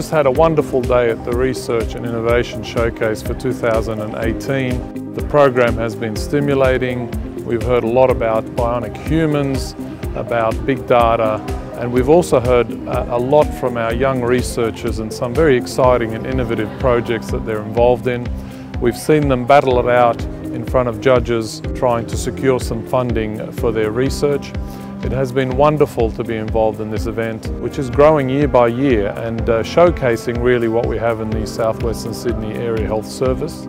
just had a wonderful day at the Research and Innovation Showcase for 2018. The program has been stimulating. We've heard a lot about bionic humans, about big data, and we've also heard uh, a lot from our young researchers and some very exciting and innovative projects that they're involved in. We've seen them battle it out in front of judges trying to secure some funding for their research. It has been wonderful to be involved in this event, which is growing year by year and uh, showcasing really what we have in the Southwestern Sydney Area Health Service.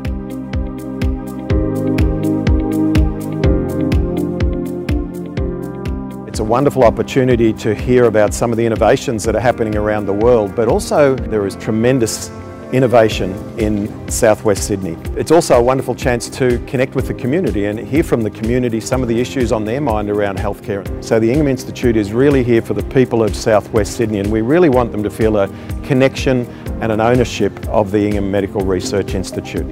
It's a wonderful opportunity to hear about some of the innovations that are happening around the world, but also there is tremendous innovation in southwest Sydney. It's also a wonderful chance to connect with the community and hear from the community some of the issues on their mind around healthcare. So the Ingham Institute is really here for the people of southwest Sydney and we really want them to feel a connection and an ownership of the Ingham Medical Research Institute.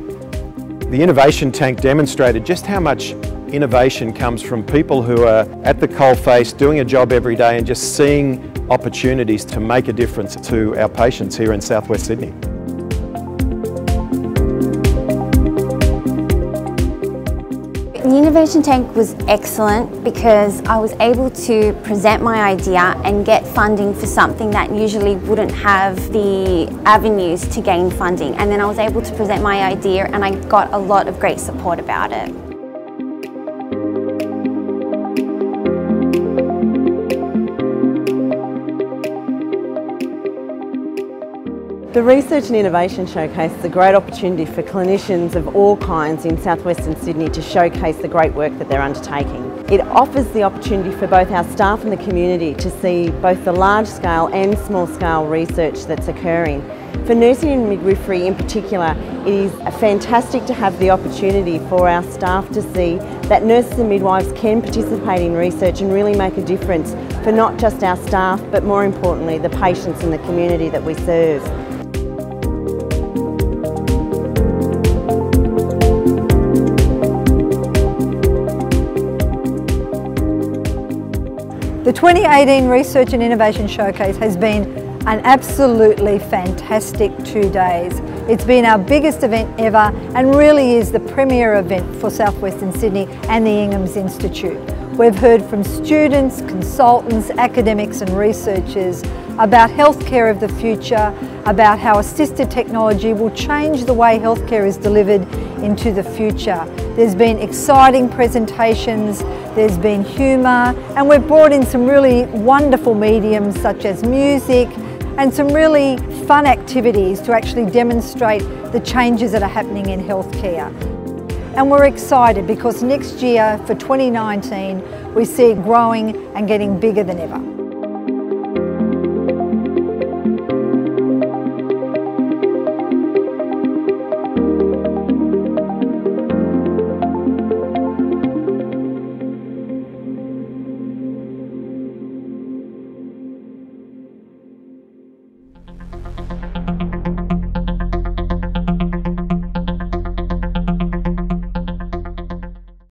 The innovation tank demonstrated just how much innovation comes from people who are at the coalface doing a job every day and just seeing opportunities to make a difference to our patients here in southwest Sydney. The Innovation Tank was excellent because I was able to present my idea and get funding for something that usually wouldn't have the avenues to gain funding. And then I was able to present my idea and I got a lot of great support about it. The Research and Innovation Showcase is a great opportunity for clinicians of all kinds in southwestern Sydney to showcase the great work that they're undertaking. It offers the opportunity for both our staff and the community to see both the large scale and small scale research that's occurring. For nursing and midwifery in particular, it is fantastic to have the opportunity for our staff to see that nurses and midwives can participate in research and really make a difference for not just our staff but more importantly the patients and the community that we serve. The 2018 Research and Innovation Showcase has been an absolutely fantastic two days. It's been our biggest event ever and really is the premier event for Southwestern Sydney and the Inghams Institute. We've heard from students, consultants, academics and researchers about healthcare of the future, about how assisted technology will change the way healthcare is delivered into the future. There's been exciting presentations, there's been humour, and we've brought in some really wonderful mediums such as music and some really fun activities to actually demonstrate the changes that are happening in healthcare. And we're excited because next year for 2019 we see it growing and getting bigger than ever.